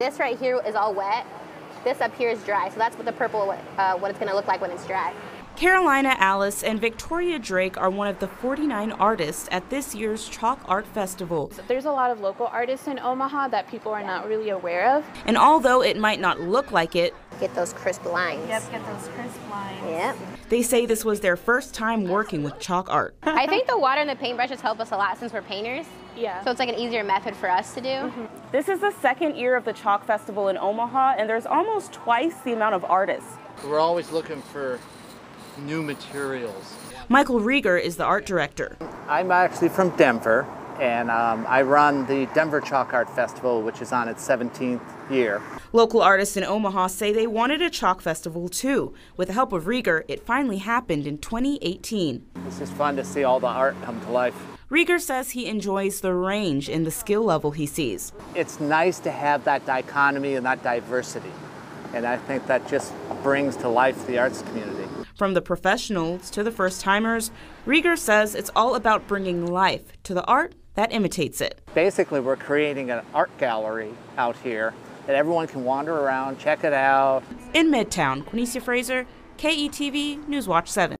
This right here is all wet. This up here is dry, so that's what the purple, uh, what it's gonna look like when it's dry. Carolina Alas and Victoria Drake are one of the 49 artists at this year's Chalk Art Festival. There's a lot of local artists in Omaha that people are not really aware of. And although it might not look like it, Get those crisp lines. get those crisp lines. Yep. they say this was their first time working with chalk art. I think the water and the paintbrushes help us a lot since we're painters. Yeah. So it's like an easier method for us to do. Mm-hmm. This is the second year of the Chalk Festival in Omaha, and there's almost twice the amount of artists. We're always looking for new materials. Michael Rieger is the art director. I'm actually from Denver, and um, I run the Denver Chalk Art Festival, which is on its 17th year. Local artists in Omaha say they wanted a chalk festival too. With the help of Rieger, it finally happened in 2018. It's just fun to see all the art come to life. Rieger says he enjoys the range in the skill level he sees. It's nice to have that dichotomy and that diversity, and I think that just brings to life the arts community. From the professionals to the first timers, Rieger says it's all about bringing life to the art that imitates it. Basically, we're creating an art gallery out here that everyone can wander around, check it out, In Midtown, Quinicia Fraser, KETV Newswatch 7.